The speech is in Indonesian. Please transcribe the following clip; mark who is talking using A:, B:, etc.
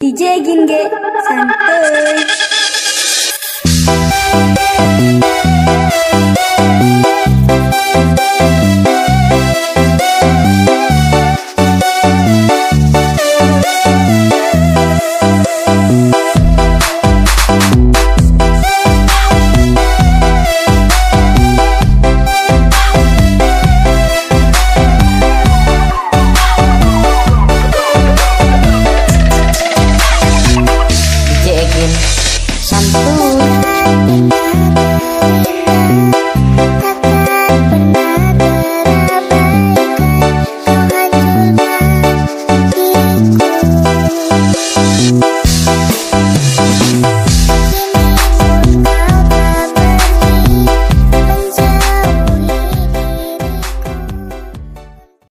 A: DJ Ginge santun